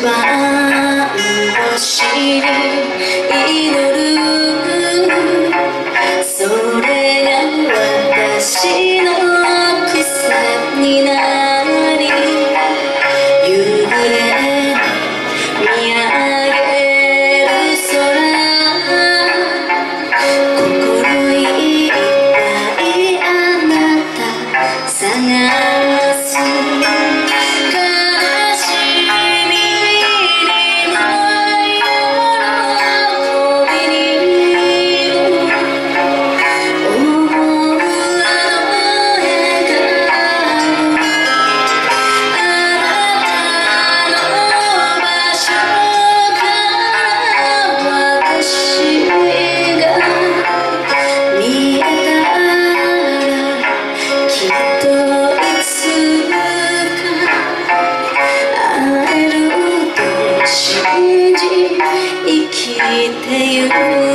番星に you.